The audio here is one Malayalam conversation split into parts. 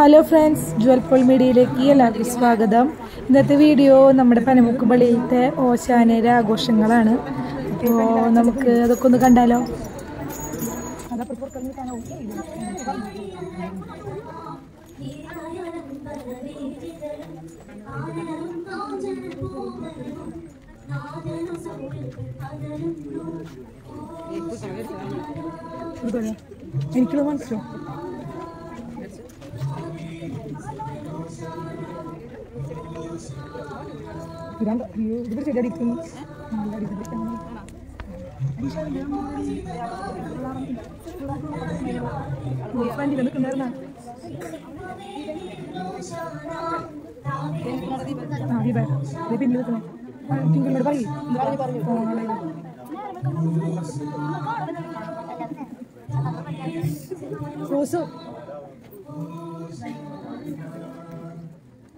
ഹലോ ഫ്രണ്ട്സ് ജുവൽ പോൾ മീഡിയയിലേക്ക് എല്ലാവർക്കും സ്വാഗതം. ഇന്നത്തെ വീഡിയോ നമ്മുടെ പനമുക്ക് പള്ളിയിലത്തെ ഓശാനയുടെ ആഘോഷങ്ങളാണ്. അപ്പോൾ നമുക്ക് അതൊക്കെ ഒന്ന് കണ്ടാലോ? എനിക്കുള്ള മനസ്സിലോ Tidak, itu sudah dari sini.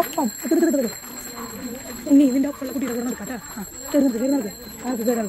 ഒപ്പം. ഉണ്ണി ഇതിന്റെ ഒപ്പമുള്ള കുട്ടിയുടെ കൂടെ നടക്കാം കേട്ടോ ആ കയറുന്നത് ആർക്ക് കയറാം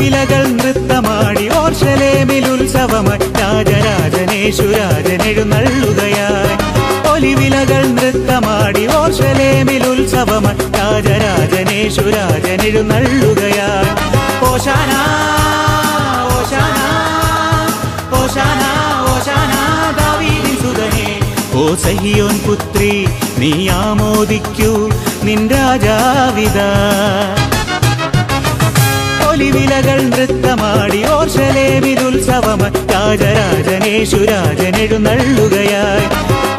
ഒലിവിലകൾ നൃത്തമാടി ഓർഷലേമിൽ ഉത്സവമായി. രാജരാജനേശുരാജൻ എഴുന്നള്ളുകയായി ഒലിവിലകൾ നൃത്തമാടി ഓർഷലേമിൽ ഉത്സവമായി. രാജരാജനേശുരാജൻ എഴുന്നള്ളുകയായി ഓശാന ഓശാന ഓശാന ഓശാന ദാവീദിൻ സുതനേ ഓ സഹിയോൻ പുത്രി നീ ആമോദിക്കൂ നിൻ രാജാവിതാ. ഒലിവിലകൾ നൃത്തമാടി ഓർശലേമിലുത്സവമായി രാജരാജനേശുരാജനെഴുന്നള്ളുകയായി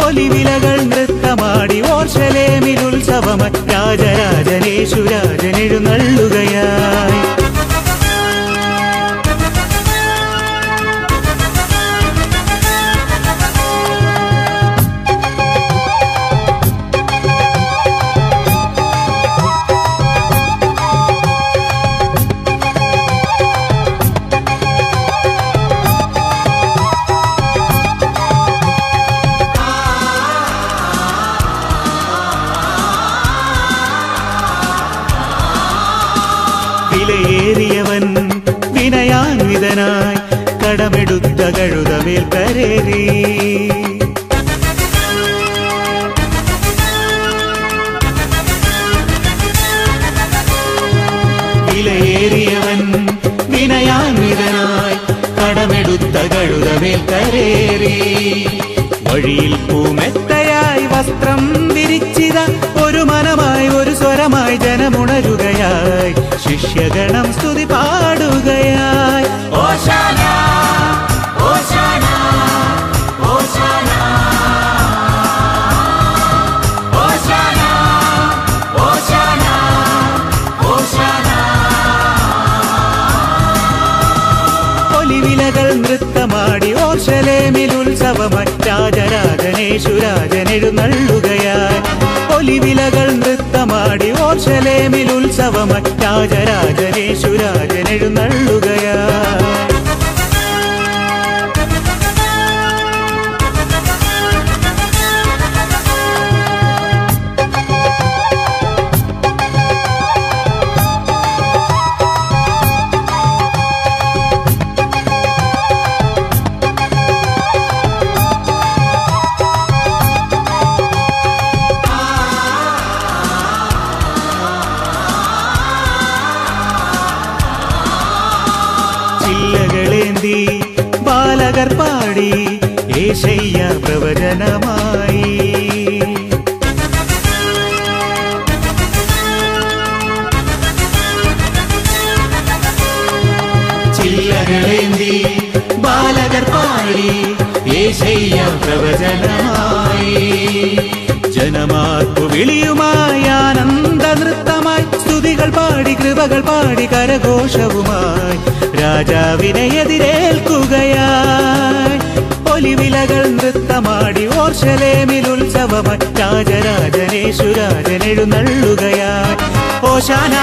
ഒലിവിലകൾ നൃത്തമാടി ഓർശലേമിലുത്സവമായി രാജരാജനേശുരാജനെഴുന്നള്ളുകയായി വിനയാൻവിതനായി കടമെടുത്ത കഴുതമേൽ കരേറി. വിലയേറിയവൻ വിനയാമിതനായി കടമെടുത്ത കഴുതമേൽ കരേറി. വഴിയിൽ പൂമെത്തയായി വസ്ത്രം ശിഷ്യഗണം സ്തുതി പാടുകയായി. ഓശാന ഓശാന ഓശാന ഓശാന ഓശാന ഓശാന. ഒലിവിലകൾ നൃത്തമാടി ഓർശലേമിൽ ഉത്സവമായി നൃത്തമാടി ഓർശലേമിൽ ബാലകർ പാടി ഏശയ്യ പ്രവചനമായി ചില്ലകളേന്തി ബാലകർ പാടി ഏശയ്യ പ്രവചനമായി ജനമാർക്കു വിളിയുമായി ആനന്ദ നൃത്തമായി സ്തുതികൾ പാടി കൃപകൾ പാടി കരഘോഷവുമായി. രാജാവിനെ എതിരേൽക്കുകയായി ഒലിവിലകൾ നൃത്തമാടി ഓർഷലേമിൽ ഉത്സവമായി. രാജരാജനേശുരാജനെഴുന്നള്ളുകയായി ഓശാന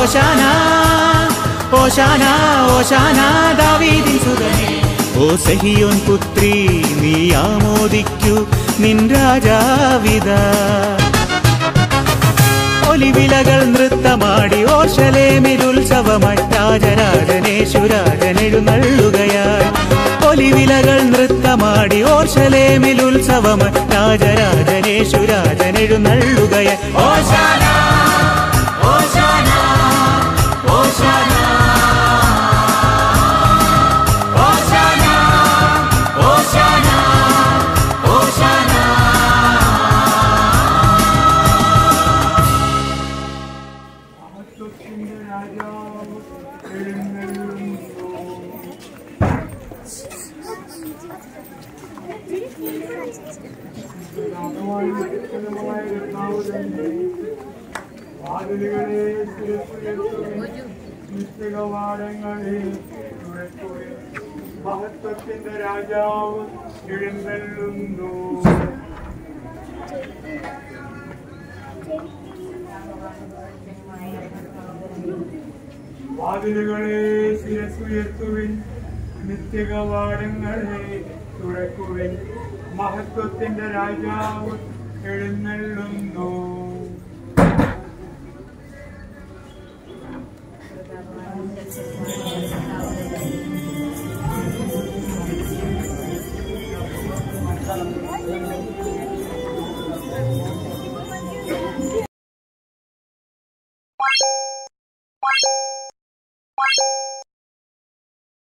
ഓശാന ഓശാന ഓശാന ദാവീദിൻ സുതനേ. ഓ സഹിയോൻ പുത്രി നീ ആമോദിക്കൂ. നിൻ രാജാവിത. ഒലിവിലകൾ നൃത്തമാടി ഓശലേ രാജരാജനേശുരാജനെഴുന്നള്ളുകയായി ഒലിവിലകൾ നൃത്തമാടി ഓശലേ രാജരാജനേശുരാജനെഴുന്നള്ളുകയായി ഓശാന! വാതിലുകളെ നിത്യകവാടങ്ങളെ മഹത്വത്തിന്റെ രാജാവ് എഴുന്നള്ളുന്നു വാതിലുകളെ ശിരസുയർത്തുവിൻ നിത്യകവാടങ്ങളെ തുറക്കുവിൻ. മഹത്വത്തിന്റെ രാജാവ് എഴുന്നള്ളുന്നു.